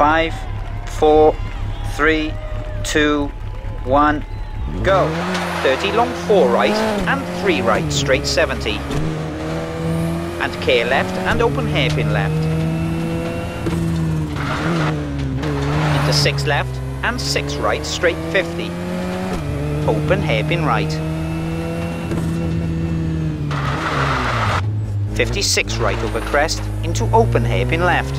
four, three, two, one, go. 30 long four right and three right, straight 70. And care left and open hairpin left. Into six left and six right, straight 50. Open hairpin right. 56 right over crest into open hairpin left.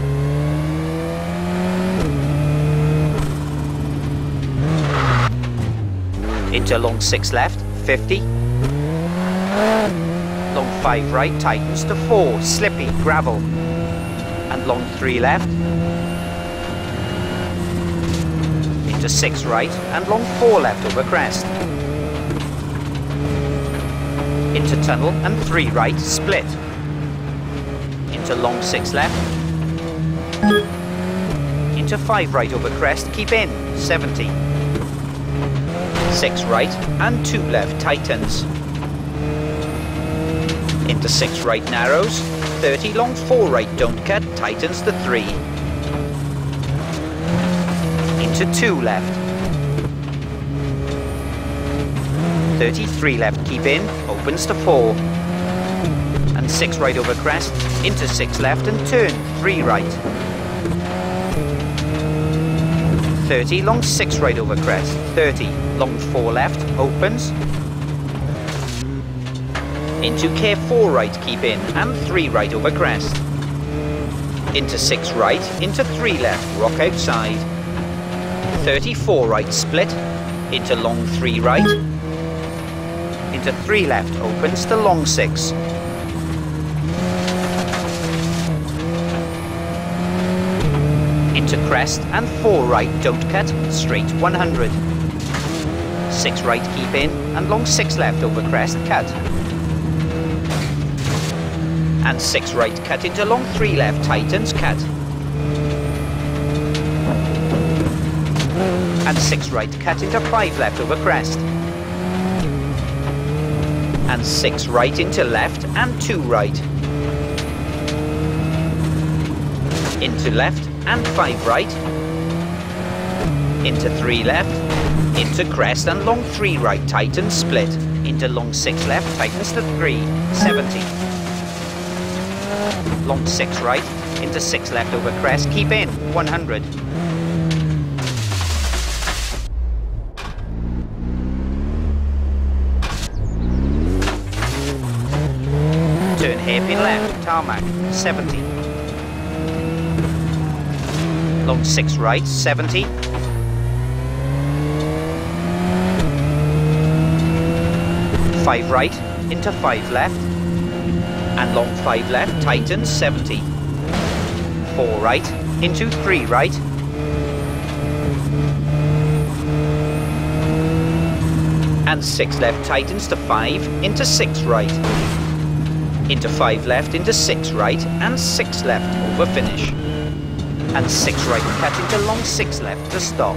Into long 6 left, 50. Long 5 right tightens to 4, slippy, gravel. And long 3 left. Into 6 right and long 4 left over crest. Into tunnel and 3 right, split. Into long 6 left. Into 5 right over crest, keep in, 70. 6 right and 2 left tightens. Into 6 right narrows, 30 long 4 right don't cut, tightens to 3. Into 2 left. 33 left keep in, opens to 4. And 6 right over crest, into 6 left and turn, 3 right. 30, long 6 right over crest, 30, long 4 left, opens, into care 4 right, keep in, and 3 right over crest, into 6 right, into 3 left, rock outside, 34 right, split, into long 3 right, into 3 left, opens to long 6, into crest and 4 right don't cut, straight 100. 6 right keep in and long 6 left over crest cut. And 6 right cut into long 3 left tightens cut. And 6 right cut into 5 left over crest. And 6 right into left and 2 right. Into left and 5 right, into 3 left, into crest and long 3 right, tighten, split, into long 6 left, tightens to 3, 70. Long 6 right, into 6 left over crest, keep in, 100. Turn hairpin left, tarmac, 70. Long 6 right, 70. Five right, into five left, and long five left, tightens 70. Four right, into three right, and six left. Tightens to five, into six right, into five left, into six right, and six left. Over finish and 6 right cut into long 6 left to stop.